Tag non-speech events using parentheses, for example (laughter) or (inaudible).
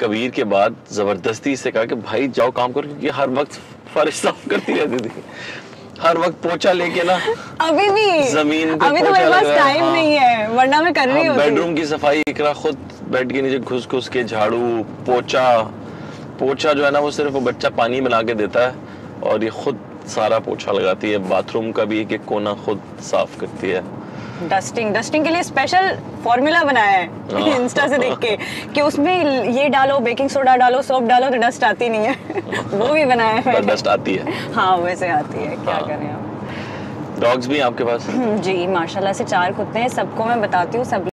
कबीर के बाद ज़बरदस्ती से कहा कि भाई जाओ काम करो क्योंकि हर वक्त फर्श साफ़ करती रहती थी। हर वक्त पोछा लेके ना अभी भी। ज़मीन पे अभी तो मेरे पास टाइम हाँ। नहीं है वरना मैं कर रही हाँ, बेडरूम की सफ़ाई इकरा खुद बेड के नीचे घुस घुस के झाड़ू पोछा। पोछा जो है ना वो सिर्फ़ वो बच्चा पानी बना के देता है और ये खुद सारा पोछा लगाती है। बाथरूम का भी एक एक कोना खुद साफ़ करती है। डस्टिंग डस्टिंग के लिए स्पेशल फॉर्मूला बनाया है हाँ। (laughs) इंस्टा से देख के कि उसमें ये डालो बेकिंग सोडा डालो सोप डालो तो डस्ट आती नहीं है। (laughs) वो भी बनाया है डस्ट आती है। हाँ वैसे आती है क्या हाँ। करें आप डॉग्स भी आपके पास? जी माशाल्लाह से चार कुत्ते हैं सबको मैं बताती हूँ सब